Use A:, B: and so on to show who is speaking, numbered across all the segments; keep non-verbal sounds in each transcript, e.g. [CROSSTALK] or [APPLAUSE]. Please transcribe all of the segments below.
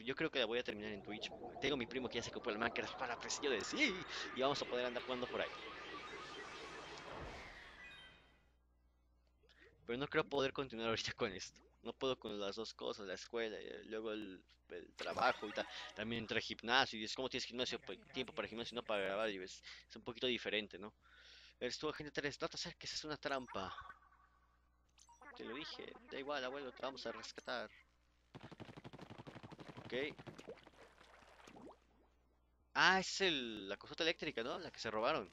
A: Yo creo que la voy a terminar en Twitch. Tengo mi primo que ya se compró el Minecraft para yo de sí. Y vamos a poder andar jugando por ahí. Pero no creo poder continuar ahorita con esto. No puedo con las dos cosas, la escuela y luego el, trabajo y tal. También entre gimnasio y es como tienes gimnasio, pues, tiempo para gimnasio no para grabar y es, es un poquito diferente, ¿no? Estuvo gente 3, trata de hacer que esa es una trampa. Te lo dije, da igual, abuelo, te vamos a rescatar. Ok. Ah, es el, la cosota eléctrica, ¿no? La que se robaron.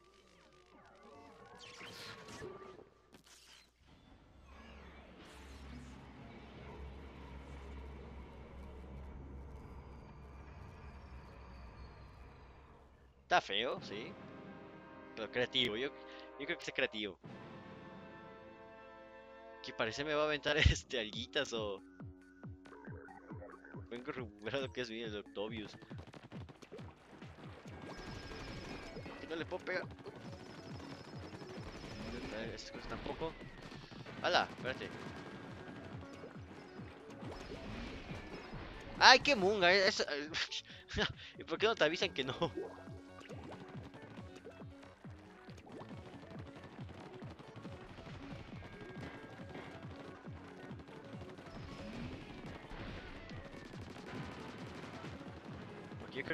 A: Está feo, sí. Pero creativo, yo, yo creo que es creativo. Que parece me va a aventar [LAUGHS] este alguitas o... Lo que es bien el Octobius. Que no le puedo pegar. Estas cosas tampoco. ¡Hala! Espérate. ¡Ay, qué munga! Es... [LAUGHS] ¿Y por qué no te avisan que no?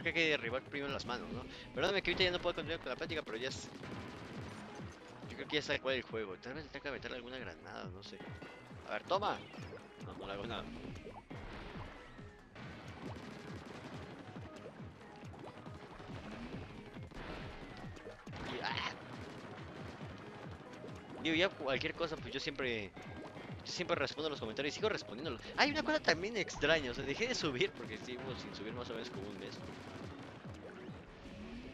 A: Creo que hay que derribar primero las manos, ¿no? Perdóname que ahorita ya no puedo continuar con la plática, pero ya es... Yo creo que ya sabe cuál es el juego. Tal vez tenga que meter alguna granada, no sé. A ver, toma. No, no le hago nada. Y, ¡ah! Digo, ya cualquier cosa, pues yo siempre... Yo siempre respondo los comentarios y sigo respondiéndolos. Hay una cosa también extraña, o sea, dejé de subir porque estuvimos sin subir más o menos como un mes.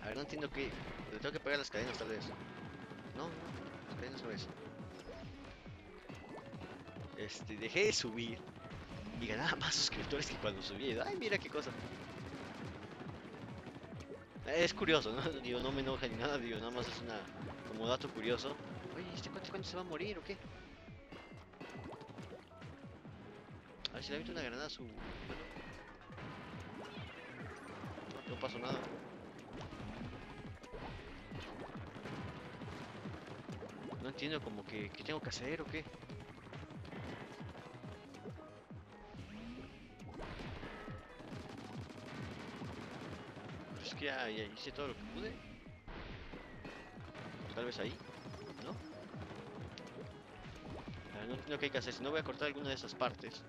A: A ver, no entiendo qué... Le tengo que pegar las cadenas tal vez. No, no, las cadenas no es. Este, dejé de subir y ganaba más suscriptores que cuando subí. Ay, mira qué cosa. Es curioso, ¿no? [LAUGHS] Digo, no me enoja ni nada, digo, nada más es una como dato curioso. Oye, ¿este cuánto, cuánto se va a morir o qué? Si le aviento una granada a su... No, no pasó nada. No entiendo como que... ¿Qué tengo que hacer o qué? Pero es que ya, ya hice todo lo que pude. Tal vez ahí, ¿no? No entiendo qué hay que hacer. Si no voy a cortar alguna de esas partes.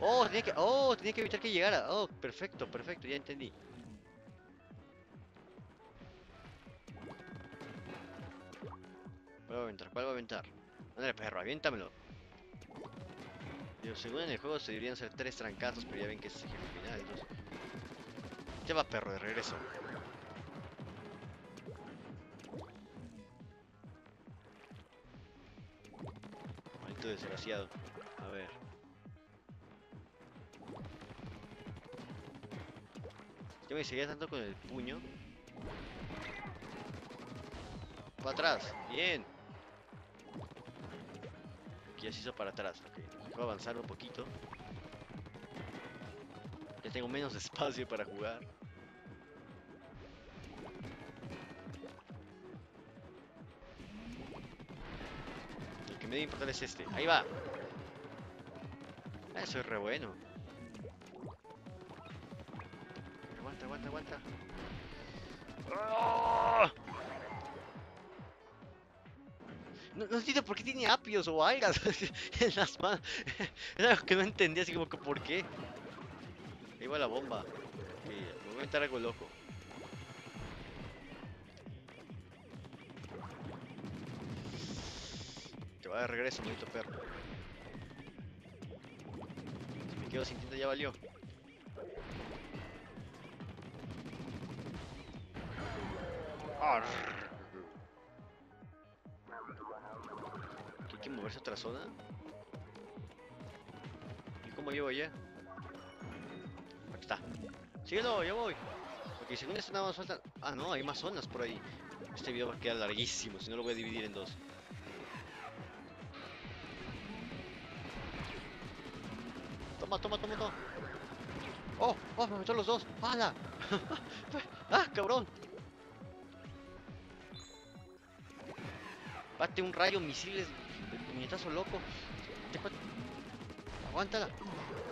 A: Oh, tenía que, oh, tenía que evitar que llegara. Oh, perfecto, perfecto, ya entendí. ¿Cuál va a aventar? ¿Cuál va a aventar? Ándale, perro, aviéntamelo. Digo, según en el juego se deberían ser tres trancazos, pero ya ven que es el jefe final, entonces... Ya va, perro, de regreso. Maldito desgraciado. A ver. Me seguía tanto con el puño. Para atrás, bien. Aquí ya se hizo para atrás. Ok, puedo avanzar un poquito. Ya tengo menos [LAUGHS] espacio para jugar. El que me debe importar es este. Ahí va. Ah, eso es re bueno. Aguanta, aguanta. No, entiendo por qué tiene apios o algas [LAUGHS] en las manos. [LAUGHS] Era algo que no entendía, así como que por qué. Ahí va la bomba. Voy a inventar algo loco. Te va de regreso, bonito perro. Si me quedo sin tinta ya valió. Arr. ¿Que hay que moverse a otra zona? ¿Y cómo llevo allá? Aquí está. Síguelo, ya voy. Porque según esto nada más faltan... Ah, no, hay más zonas por ahí. Este video va a quedar larguísimo, si no lo voy a dividir en dos. Toma, toma, toma, toma. Oh, oh, me metió los dos. ¡Hala! [LAUGHS] ¡Ah, cabrón! Bate un rayo, misiles, puñetazo loco. Aguántala.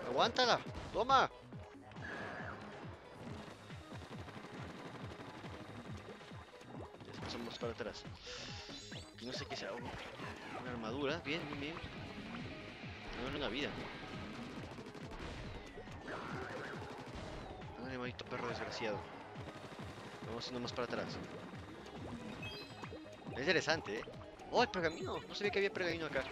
A: Aguántala. Toma. Pasamos para atrás. No sé qué sea. Una armadura. Bien, bien, bien. No una vida. Ándale, maldito perro desgraciado. Vamos yendo más para atrás. Es interesante, ¿eh? ¡Oh, el pergamino! No sabía que había pergamino acá.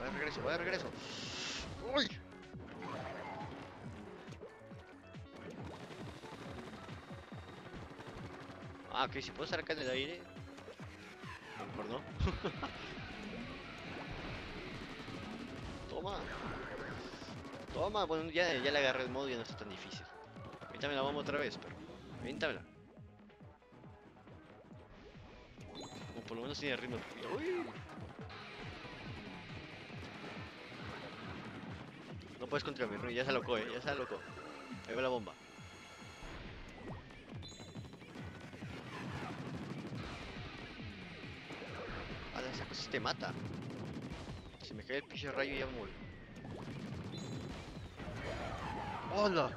A: Va de regreso, va de regreso. ¡Uy! Ah, ok, si puedo estar acá en el aire. A lo. [LAUGHS] Toma. Toma, bueno, ya, ya le agarré el modo y ya no está tan difícil. Aviéntame la bomba otra vez, pero. Aviéntamela. Por lo menos tiene ritmo. Uy. No puedes contra mí, ya se alocó, eh, ya se alocó. Ahí va la bomba. Ah, esa cosa te mata. Si me cae el pinche rayo ya muero. ¡Hola!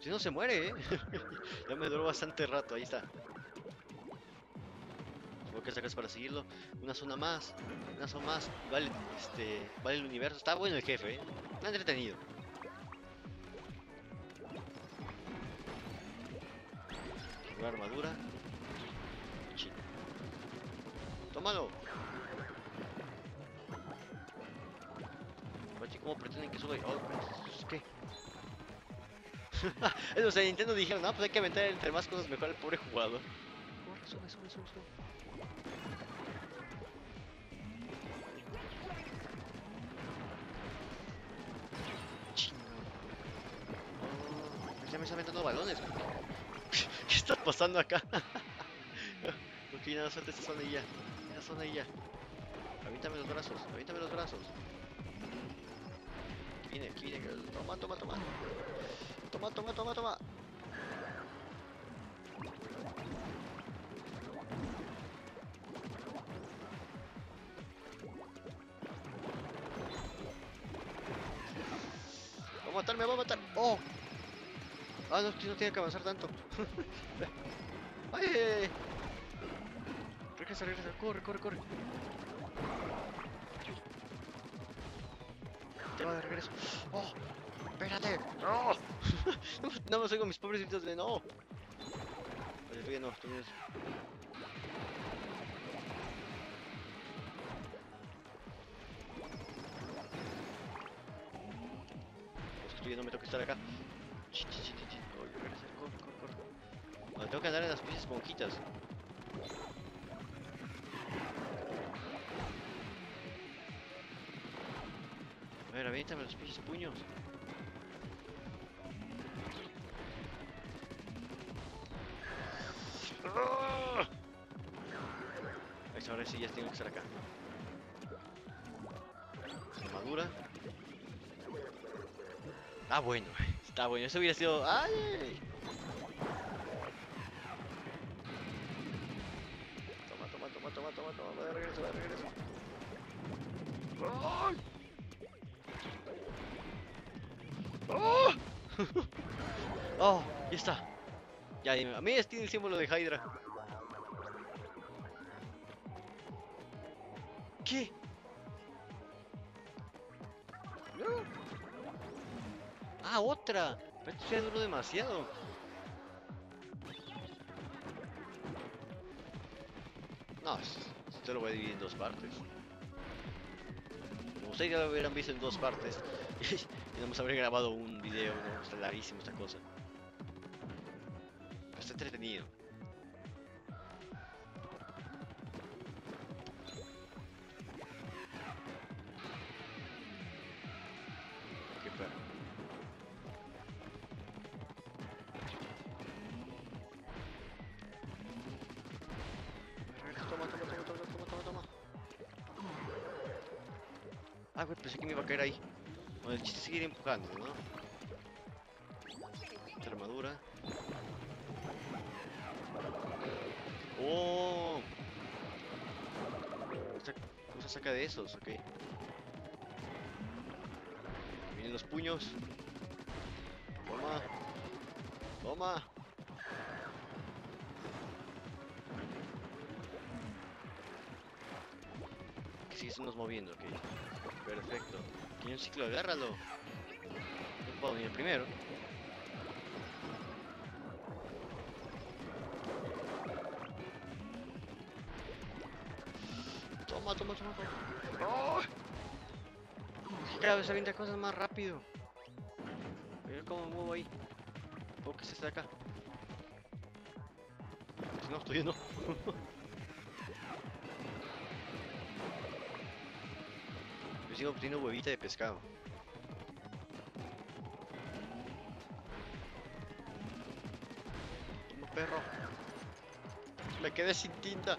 A: Si no se muere, eh. [LAUGHS] ya me duró bastante rato, ahí está. Que sacas para seguirlo. Una zona más, una zona más. Vale, este, vale el universo. Está bueno el jefe, eh. Está entretenido. Una armadura. Chi- Tómalo. ¿cómo pretenden que suba? Oh, pues, ¿Qué? [LAUGHS] Los de Nintendo dijeron, no, pues hay que aventar entre más cosas mejor al pobre jugador. Sube, sube, sube. Ya me está aventando balones. [LAUGHS] ¿Qué está pasando acá? [LAUGHS] ok, nada, suelta esta zona y ya. Esta zona y ya. Avíntame los brazos, avíntame los brazos. Aquí viene, aquí viene. Toma, toma, toma. Toma, toma, toma, toma. No, no tiene que avanzar tanto. [LAUGHS] ¡Ay, ay! Regresa, regresa. Corre, corre, corre. Te va de regreso. ¡Oh! ¡Espérate! ¡No! [LAUGHS] no me oigo mis pobres gritos de no. Oye, no, todavía no. Es que todavía no me toca estar acá. Tengo que andar en las pinches esponjitas. A ver, aviéntame los pinches puños. ¡Ah! Eso, ahora sí ya tengo que estar acá. Armadura. Ah, bueno, [LAUGHS] está bueno. Eso hubiera sido. ¡Ay! Regreso, de regreso. ¡Oh! [LAUGHS] ¡Oh! Ya está. Ya. A mí tiene el símbolo de Hydra. ¿Qué? Ah, otra. Esto ya duró demasiado. No, lo voy a dividir en dos partes. Como ustedes ya lo hubieran visto en dos partes. [LAUGHS] y no me habría grabado un video, no, está larguísimo esta cosa. Está entretenido. Ah, güey, pensé que me iba a caer ahí. Bueno, el chiste es empujando, ¿no? Esta armadura. ¡Oh! Esta cosa saca de esos, ok. Vienen los puños. Toma. Toma. Que sigues moviendo, ok. Perfecto. Tiene un ciclo, agárralo. No puedo venir primero. Toma, toma, toma, toma. ¡Oh! Cada vez avienta cosas más rápido. Mira cómo me muevo ahí. ¿Por qué se está acá? Si no, estoy no. [LAUGHS] sigo obteniendo huevita de pescado. Toma, perro. Me quedé sin tinta.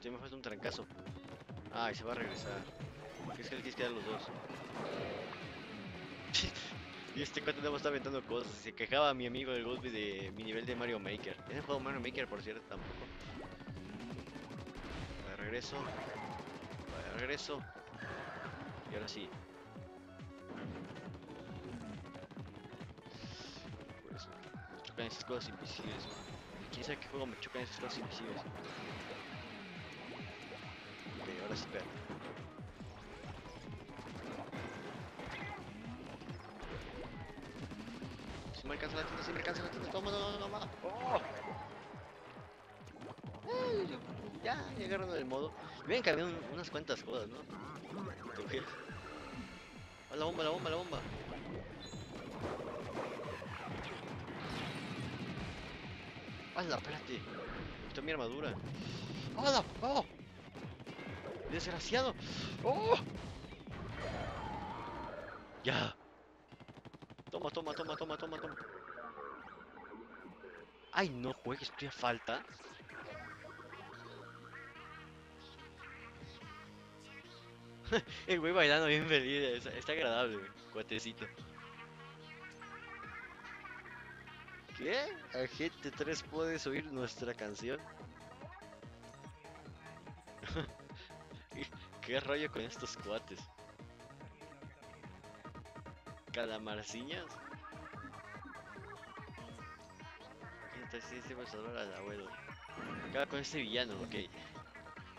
A: Ya me falta un trancazo. Ah, y se va a regresar. Es que le tienes que dar los dos. [LAUGHS] y este cuate no está aventando cosas. Se quejaba mi amigo del Goldby de mi nivel de Mario Maker. ¿Tienes jugado Mario Maker, por cierto? Tampoco. De regreso. Regreso. Y ahora sí. Por eso. Me chocan esas cosas invisibles. ¿Quién sabe qué juego me chocan esas cosas invisibles? Ok, ahora sí, espera. Si me alcanza la tinta, si me alcanza la tinta, toma, toma. ¡Oh! Ay, yo- ya, ya agarrando el modo. Han cambiado un- unas cuantas cosas, ¿no? A la bomba, la bomba, la bomba. ¡Hala, espérate! Está mi armadura. ¡Hala! ¡Oh! ¡Desgraciado! ¡Oh! ¡Ya! Toma, toma, toma, toma, toma, toma. ¡Ay, no juegues! ¿Estoy a falta? [LAUGHS] El güey bailando bien feliz. Está, agradable, cuatecito. ¿Qué? Agente 3 puedes oír nuestra canción. [LAUGHS] ¿Qué rollo con estos cuates? ¿Calamarciñas? 3 sí a salvar al abuelo. Acaba con este villano, ok.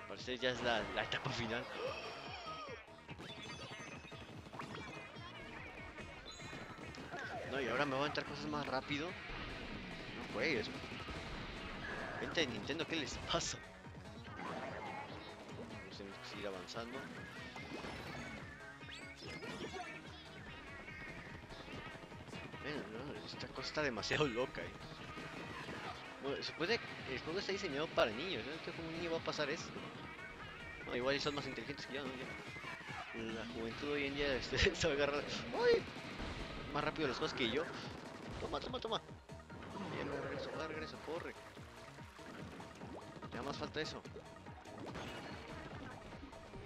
A: Parece ya es la etapa final. No, y ahora me van a entrar cosas más rápido. No juegues. Gente de Nintendo, ¿qué les pasa? Vamos a seguir avanzando. Bueno, no, esta cosa está demasiado loca. eh. Bueno, se puede, el juego está diseñado para niños, ¿no? ¿Cómo un niño va a pasar esto? No, igual son más inteligentes que yo, ¿no? La juventud hoy en día [LAUGHS] este, se va a agarrar. ¡Uy! Más rápido las cosas que yo. Toma, toma, toma. Me regreso, va, regreso, corre. Ya más falta eso.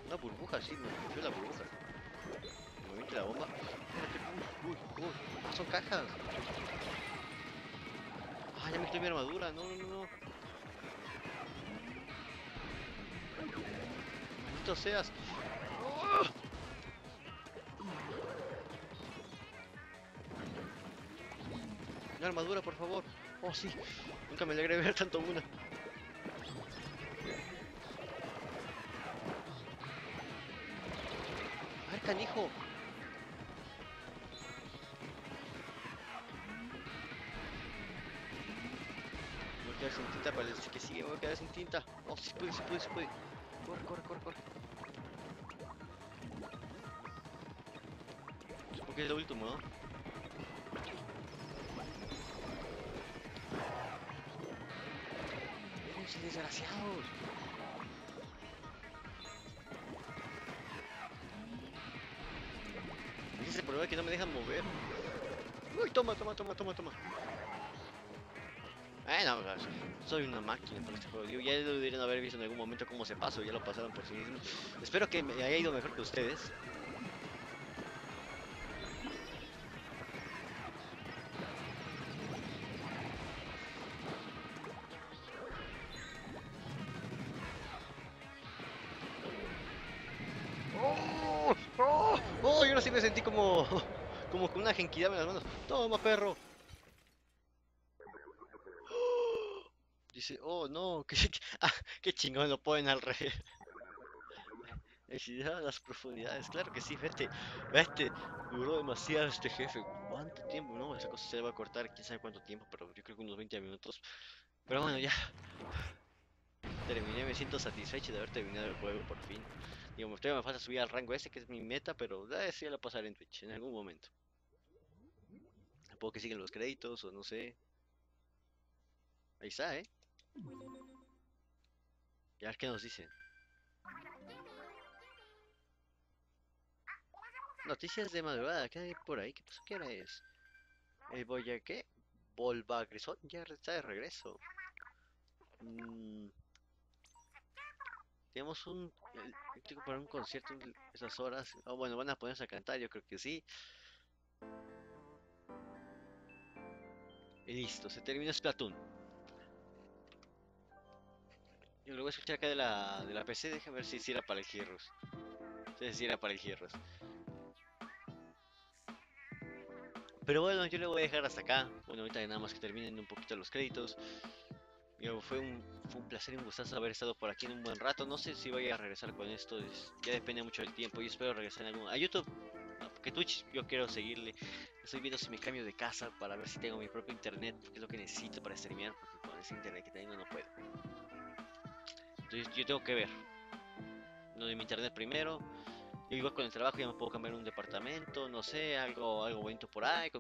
A: Una burbuja, sí, me yo la burbuja. Movimiento de la bomba. Uy, uy, uy. Son cajas. Ah, ya me quité mi armadura. No, no, no. Maldito seas. Una armadura, por favor. Oh, sí. Nunca me alegré ver tanto una. A ver, canijo. Voy a quedar sin tinta para el que sigue. Voy a quedar sin tinta. Oh, sí puede, sí puede, sí puede. Corre, corre, corre, corre. Supongo es lo último, ¿no? Desgraciados! Ese es el problema que no me dejan mover. Uy, toma, toma, toma, toma, toma. Soy una máquina para este juego. Yo ya lo deberían haber visto en algún momento cómo se pasó, ya lo pasaron por sí mismos. Espero que me haya ido mejor que ustedes. [LAUGHS] ah, qué chingón lo ponen al revés. [LAUGHS] las profundidades, claro que sí, vete, vete. Duró demasiado este jefe. ¿Cuánto tiempo? No, esa cosa se va a cortar, quién sabe cuánto tiempo, pero yo creo que unos 20 minutos. Pero bueno, ya. Terminé, me siento satisfecho de haber terminado el juego por fin. Digo, todavía me falta subir al rango ese, que es mi meta, pero eso ya lo pasaré en Twitch en algún momento. Supongo que siguen los créditos o no sé. Ahí está, ¿eh? Y a ver qué nos dicen. Noticias de madrugada, ¿qué hay por ahí? ¿Qué pasó? ¿Qué hora es? El voy a qué? Volvagresón ya está de regreso. Mm. Tenemos un. Tengo para un concierto en esas horas. Oh, bueno, van a ponerse a cantar, yo creo que sí. Y listo, se terminó Splatoon. Yo lo voy a escuchar acá de la, de la PC, déjame ver si hiciera para el Heroes. Si era para el Heroes. Pero bueno, yo le voy a dejar hasta acá. Bueno, ahorita nada más que terminen un poquito los créditos. fue, un, fue un placer y un gustazo haber estado por aquí en un buen rato. No sé si voy a regresar con esto, ya depende mucho del tiempo. Y espero regresar en algún... A YouTube, porque Twitch yo quiero seguirle. Estoy viendo si me cambio de casa para ver si tengo mi propio internet, porque es lo que necesito para streamear, porque con ese internet que tengo no puedo. Entonces yo tengo que ver. Lo de mi internet primero. Yo igual con el trabajo ya me puedo cambiar un departamento, no sé, algo, algo bonito por ahí.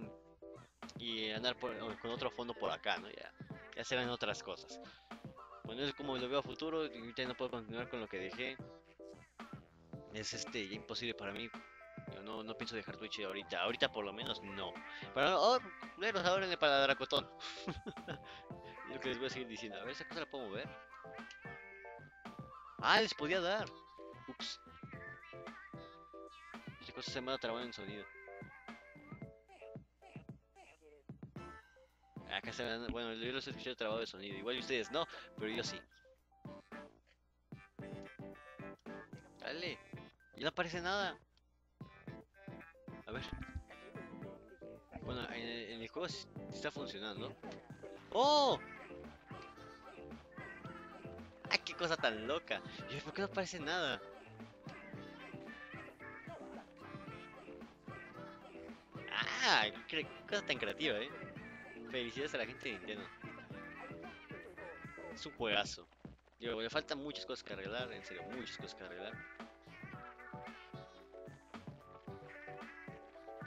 A: y andar con otro fondo por acá, ¿no? Ya, ya serán otras cosas. Bueno, es como lo veo a futuro, ya no puedo continuar con lo que dejé. Es este imposible para mí. Yo no, no pienso dejar Twitch ahorita. Ahorita por lo menos no. Pero oh, ahora para Dracotón. [LAUGHS] lo que les voy a seguir diciendo. A ver, esa cosa la puedo mover. Ah, les podía dar. Ups. Esta cosa se me ha trabado en sonido. Acá se me Bueno, yo los he escuchado trabado de sonido. Igual ustedes no, pero yo sí. Dale. Ya no aparece nada. A ver. Bueno, en el, juego está funcionando. ¡Oh! Cosa tan loca. Y ¿por qué no aparece nada? Ah, cosa tan creativa, eh. Felicidades a la gente de Nintendo. Es un juegazo. Digo, le faltan muchas cosas que arreglar, en serio, muchas cosas que arreglar.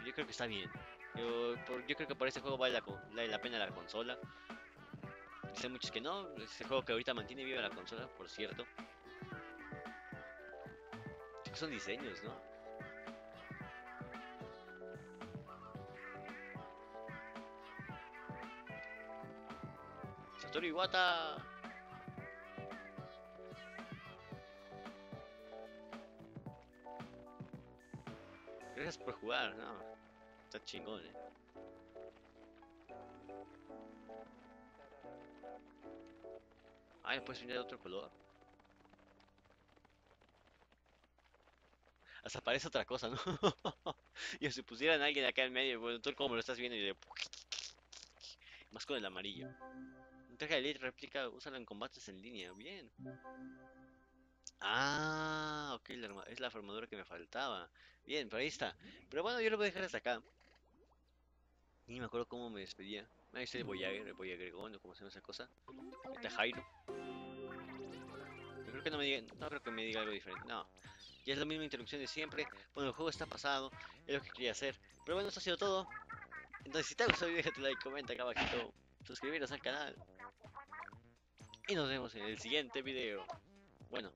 A: yo creo que está bien. Yo, yo creo que por este juego vale la, vale la pena la consola. Dicen muchos que no, es juego que ahorita mantiene viva la consola, por cierto. Son diseños, ¿no? Satoru Iwata. Gracias por jugar, no. Está chingón, eh. Ah, puedes pintar de otro color. Hasta parece otra cosa, ¿no? [LAUGHS] y si pusieran a alguien acá en medio, bueno, tú como lo estás viendo y de... Más con el amarillo. Un traje de elite réplica, úsalo en combates en línea, bien. Ah, ok, es la armadura que me faltaba. Bien, pero ahí está. Pero bueno, yo lo voy a dejar hasta acá. Ni me acuerdo cómo me despedía. Ahí está el Voyager, el Voyager como se llama esa cosa. Está Jairo. Yo creo que no me diga, no creo que me diga algo diferente. No. Ya es la misma introducción de siempre. Bueno, el juego está pasado. Es lo que quería hacer. Pero bueno, eso ha sido todo. Entonces, si te ha gustado el video, déjate like, comenta acá abajito. Suscribiros al canal. Y nos vemos en el siguiente video. Bueno.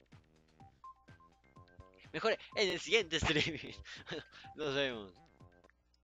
A: Mejor en el siguiente streaming. [LAUGHS] nos vemos.